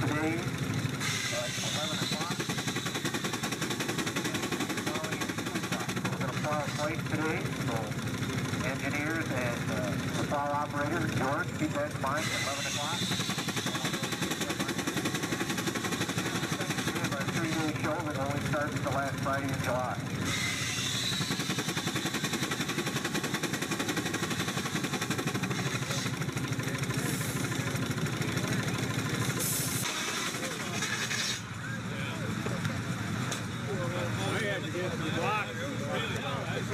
today at 11 o'clock. Plowing at 2 o'clock. We're going to plow twice today, so engineers and uh, the plow operator, George, keep that in mind at 11 o'clock. Our three-day show that only starts the last Friday in July.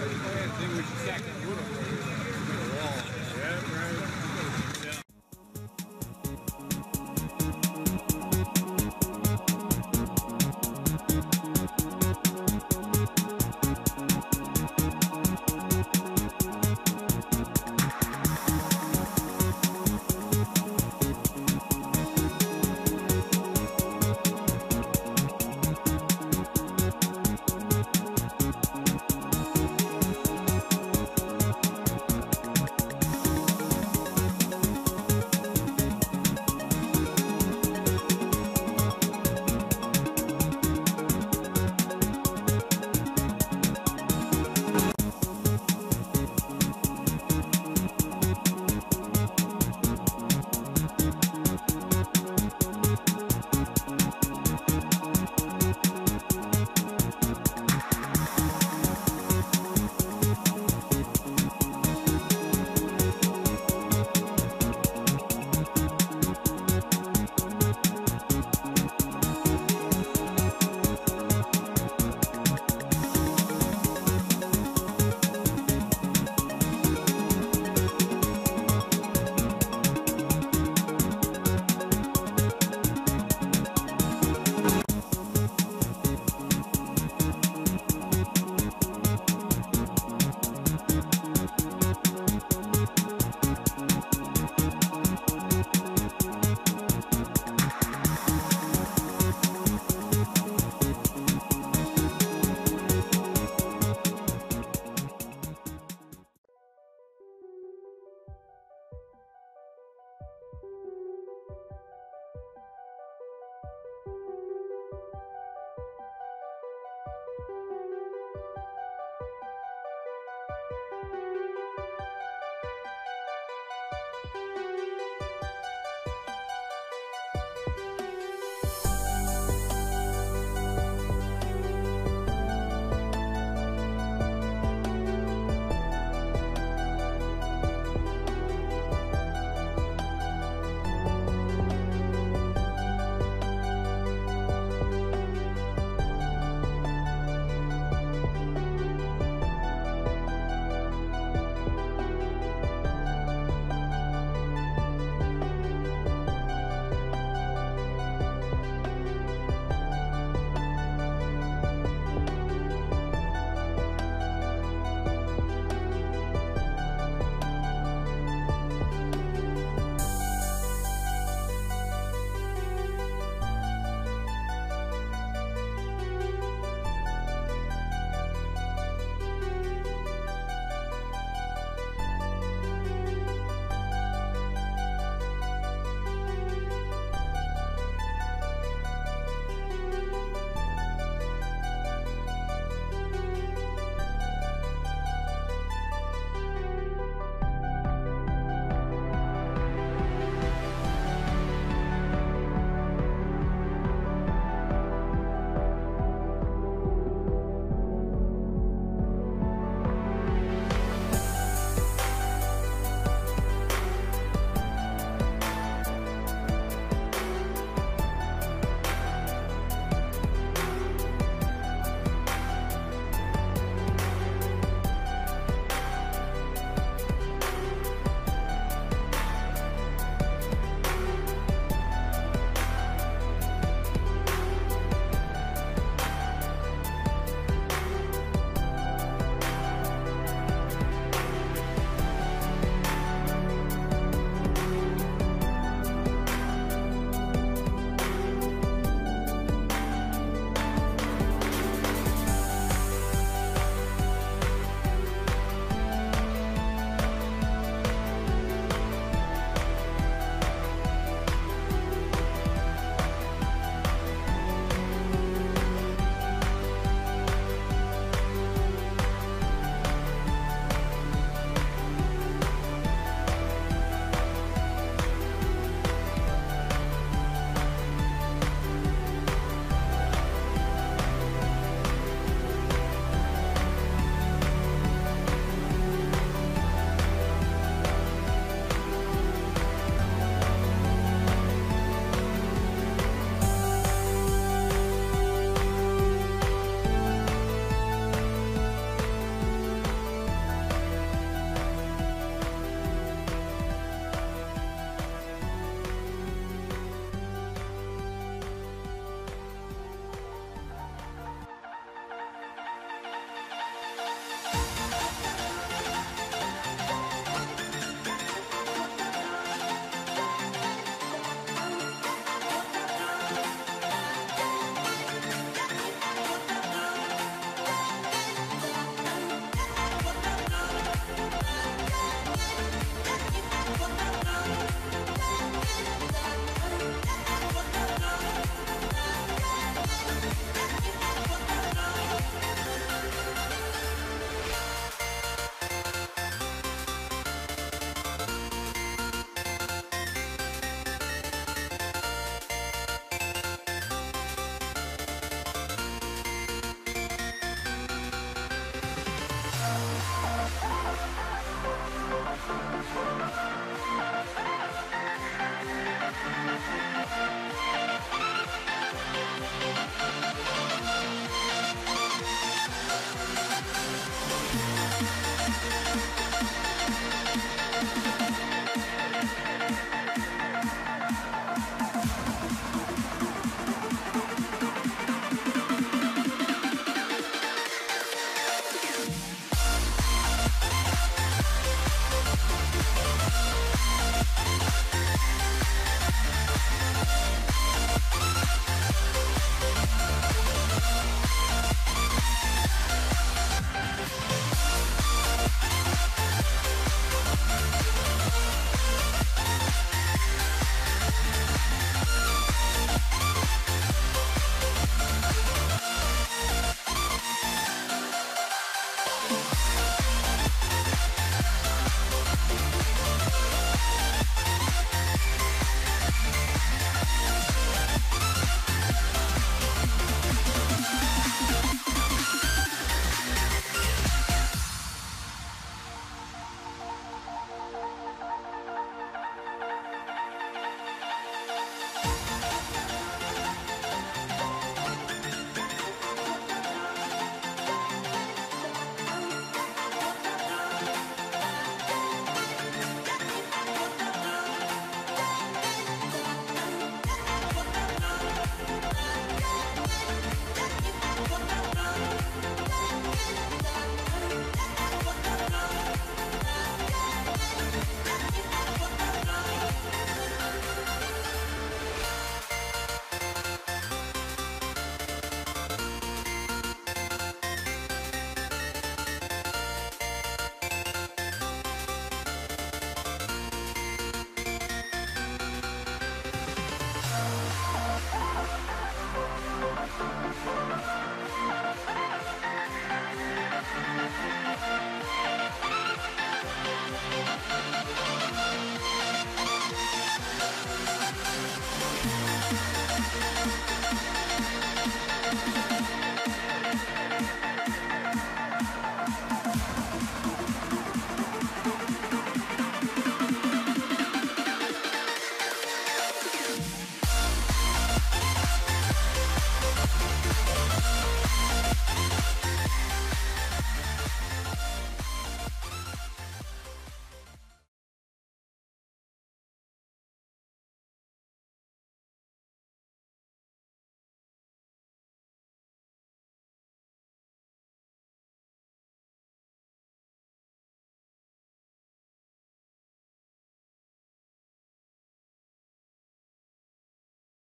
I think we should sack the wood over here. Yeah, right.